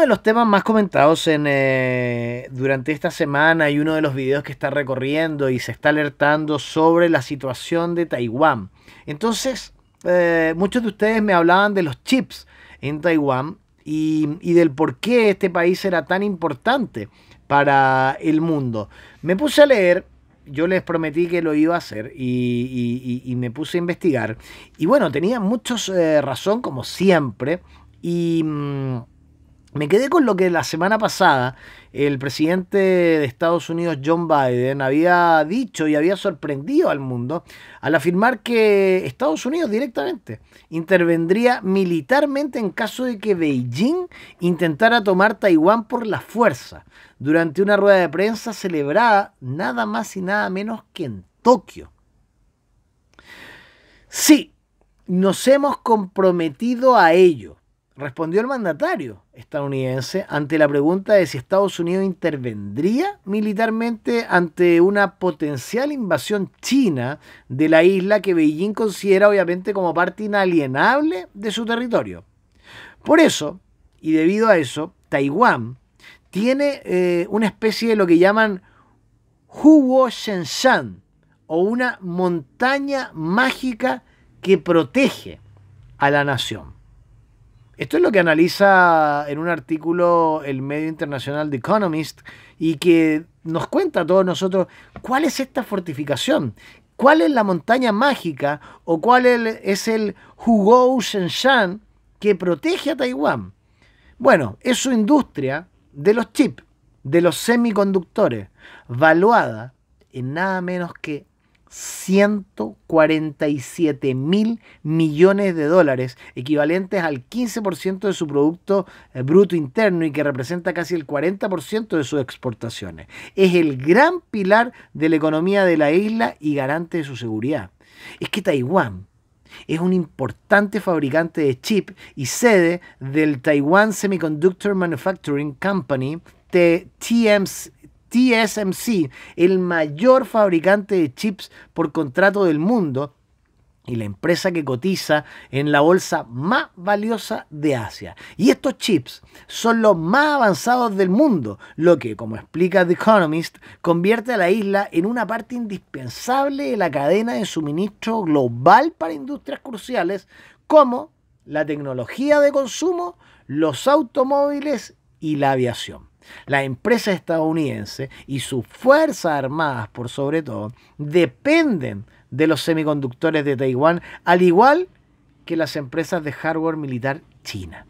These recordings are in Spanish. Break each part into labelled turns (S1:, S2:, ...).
S1: De los temas más comentados en, eh, durante esta semana y uno de los videos que está recorriendo y se está alertando sobre la situación de Taiwán. Entonces, eh, muchos de ustedes me hablaban de los chips en Taiwán y, y del por qué este país era tan importante para el mundo. Me puse a leer yo les prometí que lo iba a hacer y, me puse a investigar. Y bueno, tenía muchos eh, razón, como siempre. Y mm, me quedé con lo que la semana pasada el presidente de Estados Unidos, John Biden, había dicho y había sorprendido al mundo al afirmar que Estados Unidos directamente intervendría militarmente en caso de que Beijing intentara tomar Taiwán por la fuerza durante una rueda de prensa celebrada nada más y nada menos que en Tokio. Sí, nos hemos comprometido a ello respondió el mandatario estadounidense ante la pregunta de si Estados Unidos intervendría militarmente ante una potencial invasión china de la isla que Beijing considera obviamente como parte inalienable de su territorio. Por eso, y debido a eso, Taiwán tiene eh, una especie de lo que llaman Huo Shenshan, o una montaña mágica que protege a la nación. Esto es lo que analiza en un artículo el medio internacional The Economist y que nos cuenta a todos nosotros cuál es esta fortificación, cuál es la montaña mágica o cuál es el Hugou Shenshan que protege a Taiwán. Bueno, es su industria de los chips, de los semiconductores, valuada en nada menos que 147 mil millones de dólares, equivalentes al 15% de su Producto eh, Bruto Interno y que representa casi el 40% de sus exportaciones. Es el gran pilar de la economía de la isla y garante de su seguridad. Es que Taiwán es un importante fabricante de chip y sede del Taiwan Semiconductor Manufacturing Company, TMC, TSMC, el mayor fabricante de chips por contrato del mundo y la empresa que cotiza en la bolsa más valiosa de Asia. Y estos chips son los más avanzados del mundo, lo que, como explica The Economist, convierte a la isla en una parte indispensable de la cadena de suministro global para industrias cruciales como la tecnología de consumo, los automóviles y la aviación. La empresa estadounidense y sus fuerzas armadas, por sobre todo, dependen de los semiconductores de Taiwán, al igual que las empresas de hardware militar china.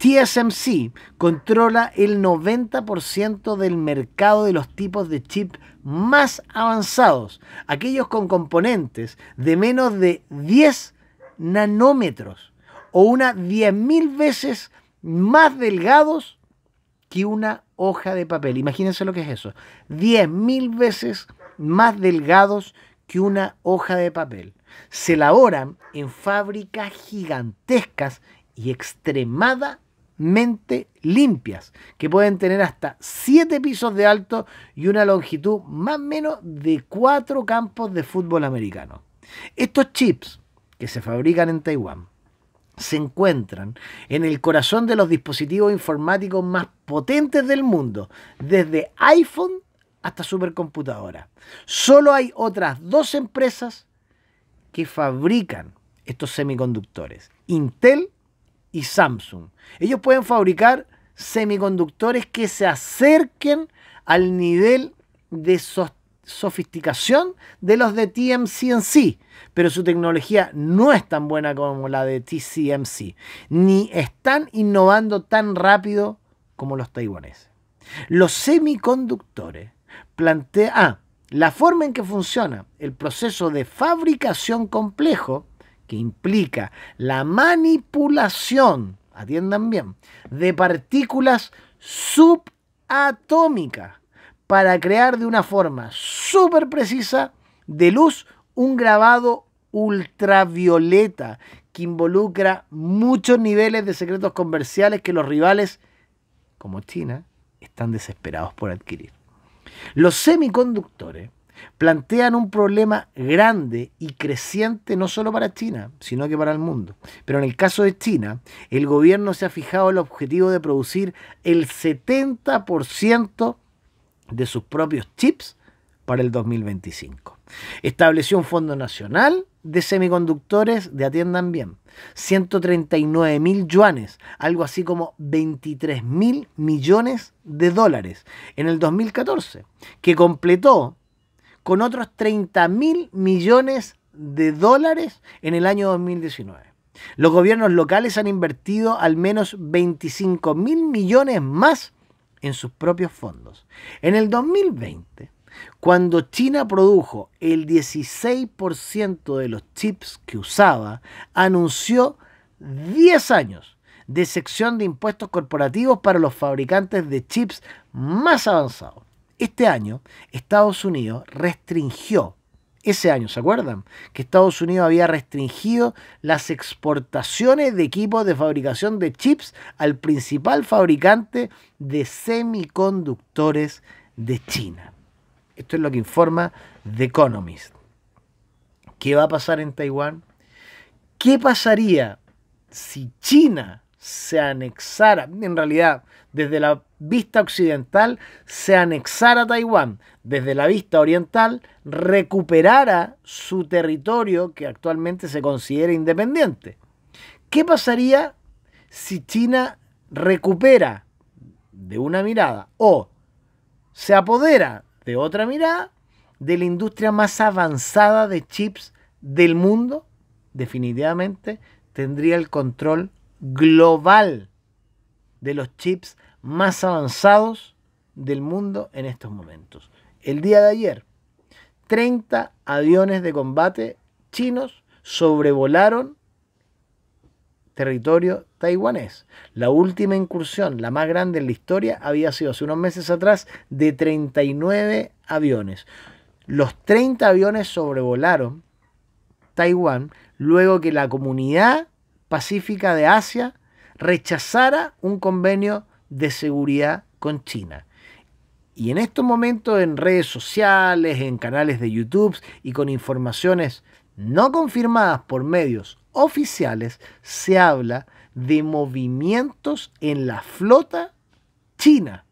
S1: TSMC controla el 90% del mercado de los tipos de chip más avanzados, aquellos con componentes de menos de 10 nanómetros o una 10.000 veces más delgados que una hoja de papel. Imagínense lo que es eso. 10.000 veces más delgados que una hoja de papel. Se elaboran en fábricas gigantescas y extremadamente limpias, que pueden tener hasta 7 pisos de alto y una longitud más o menos de 4 campos de fútbol americano. Estos chips que se fabrican en Taiwán se encuentran en el corazón de los dispositivos informáticos más potentes del mundo, desde iPhone hasta supercomputadora. Solo hay otras dos empresas que fabrican estos semiconductores, Intel y Samsung. Ellos pueden fabricar semiconductores que se acerquen al nivel de sostenibilidad sofisticación de los de TMCNC, pero su tecnología no es tan buena como la de TCMC, ni están innovando tan rápido como los taiwaneses. Los semiconductores plantean, ah, la forma en que funciona el proceso de fabricación complejo, que implica la manipulación, atiendan bien, de partículas subatómicas para crear de una forma súper precisa de luz un grabado ultravioleta que involucra muchos niveles de secretos comerciales que los rivales, como China, están desesperados por adquirir. Los semiconductores plantean un problema grande y creciente no solo para China, sino que para el mundo. Pero en el caso de China, el gobierno se ha fijado el objetivo de producir el 70% de sus propios chips para el 2025. Estableció un fondo nacional de semiconductores de atiendan bien. 139 mil yuanes, algo así como 23 mil millones de dólares en el 2014, que completó con otros 30 mil millones de dólares en el año 2019. Los gobiernos locales han invertido al menos 25 mil millones más en sus propios fondos. En el 2020, cuando China produjo el 16% de los chips que usaba, anunció 10 años de sección de impuestos corporativos para los fabricantes de chips más avanzados. Este año, Estados Unidos restringió, ese año, ¿se acuerdan? Que Estados Unidos había restringido las exportaciones de equipos de fabricación de chips al principal fabricante de semiconductores de China. Esto es lo que informa The Economist. ¿Qué va a pasar en Taiwán? ¿Qué pasaría si China se anexara, en realidad desde la vista occidental, se anexara Taiwán, desde la vista oriental, recuperara su territorio que actualmente se considera independiente. ¿Qué pasaría si China recupera de una mirada o se apodera de otra mirada de la industria más avanzada de chips del mundo? Definitivamente tendría el control global de los chips más avanzados del mundo en estos momentos. El día de ayer, 30 aviones de combate chinos sobrevolaron territorio taiwanés. La última incursión, la más grande en la historia, había sido hace unos meses atrás de 39 aviones. Los 30 aviones sobrevolaron Taiwán luego que la comunidad pacífica de Asia rechazara un convenio de seguridad con China. Y en estos momentos en redes sociales, en canales de YouTube y con informaciones no confirmadas por medios oficiales, se habla de movimientos en la flota china.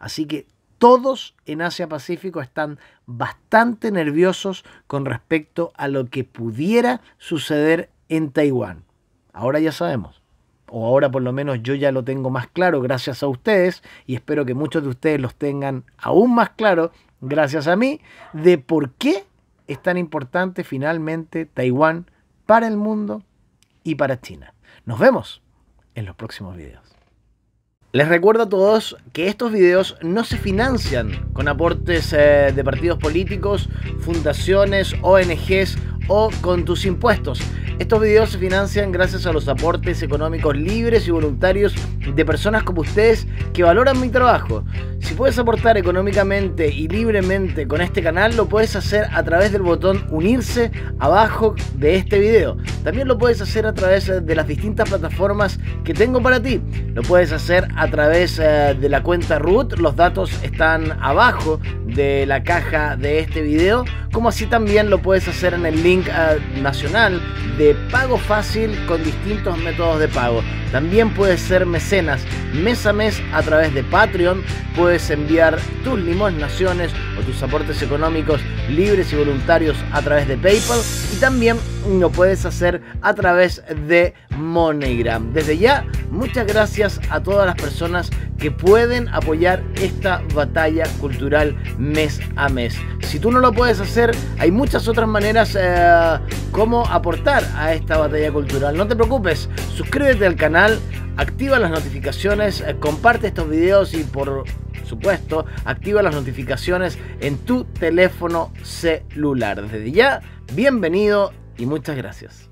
S1: Así que todos en Asia Pacífico están bastante nerviosos con respecto a lo que pudiera suceder en Taiwán. Ahora ya sabemos, o ahora por lo menos yo ya lo tengo más claro gracias a ustedes y espero que muchos de ustedes los tengan aún más claro gracias a mí de por qué es tan importante finalmente Taiwán para el mundo y para China. Nos vemos en los próximos videos. Les recuerdo a todos que estos videos no se financian con aportes eh, de partidos políticos, fundaciones, ONGs o con tus impuestos. Estos videos se financian gracias a los aportes económicos libres y voluntarios de personas como ustedes que valoran mi trabajo. Si puedes aportar económicamente y libremente con este canal, lo puedes hacer a través del botón unirse abajo de este video. También lo puedes hacer a través de las distintas plataformas que tengo para ti. Lo puedes hacer a través eh, de la cuenta root, los datos están abajo de la caja de este video, como así también lo puedes hacer en el link eh, nacional de pago fácil con distintos métodos de pago. También puedes ser mecenas mes a mes a través de Patreon, puedes enviar tus limosnaciones tus aportes económicos libres y voluntarios a través de PayPal y también lo puedes hacer a través de MoneyGram. Desde ya, muchas gracias a todas las personas que pueden apoyar esta batalla cultural mes a mes. Si tú no lo puedes hacer, hay muchas otras maneras eh, como aportar a esta batalla cultural. No te preocupes, suscríbete al canal, activa las notificaciones, eh, comparte estos videos y por supuesto, activa las notificaciones en tu teléfono celular. Desde ya, bienvenido y muchas gracias.